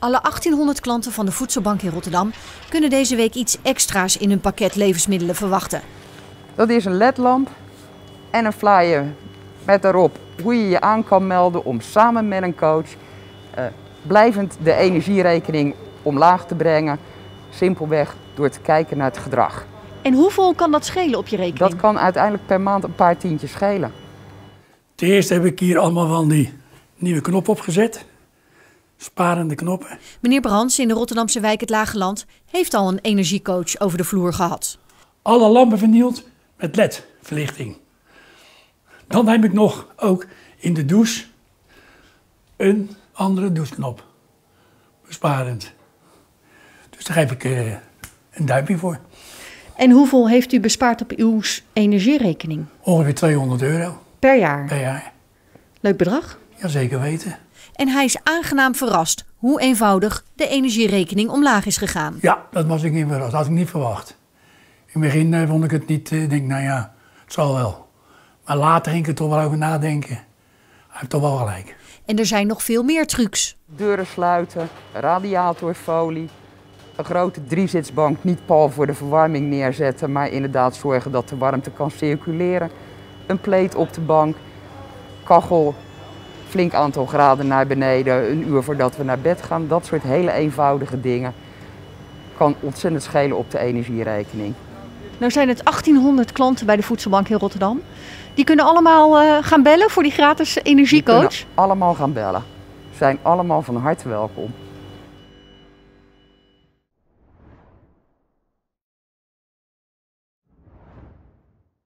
Alle 1800 klanten van de Voedselbank in Rotterdam kunnen deze week iets extra's in hun pakket levensmiddelen verwachten. Dat is een ledlamp en een flyer met daarop hoe je je aan kan melden om samen met een coach uh, blijvend de energierekening omlaag te brengen. Simpelweg door te kijken naar het gedrag. En hoeveel kan dat schelen op je rekening? Dat kan uiteindelijk per maand een paar tientjes schelen. Ten eerste heb ik hier allemaal van die nieuwe knop opgezet. Sparende knoppen. Meneer Brands in de Rotterdamse wijk Het Lage Land heeft al een energiecoach over de vloer gehad. Alle lampen vernield met LED-verlichting. Dan heb ik nog ook in de douche een andere doucheknop. Besparend. Dus daar geef ik uh, een duimpje voor. En hoeveel heeft u bespaard op uw energierekening? Ongeveer 200 euro. Per jaar? Per jaar. Leuk bedrag? Ja, zeker weten. En hij is aangenaam verrast hoe eenvoudig de energierekening omlaag is gegaan. Ja, dat was ik niet verrast. Dat had ik niet verwacht. In het begin uh, vond ik het niet, uh, denk nou ja, het zal wel. Maar later ging ik er toch wel over nadenken. Hij heeft toch wel gelijk. En er zijn nog veel meer trucs. Deuren sluiten, radiatorfolie, een grote driezitsbank niet pal voor de verwarming neerzetten, maar inderdaad zorgen dat de warmte kan circuleren. Een pleet op de bank, kachel, flink aantal graden naar beneden, een uur voordat we naar bed gaan. Dat soort hele eenvoudige dingen kan ontzettend schelen op de energierekening. Nou zijn het 1800 klanten bij de Voedselbank in Rotterdam. Die kunnen allemaal uh, gaan bellen voor die gratis energiecoach? Die kunnen allemaal gaan bellen. Zijn allemaal van harte welkom.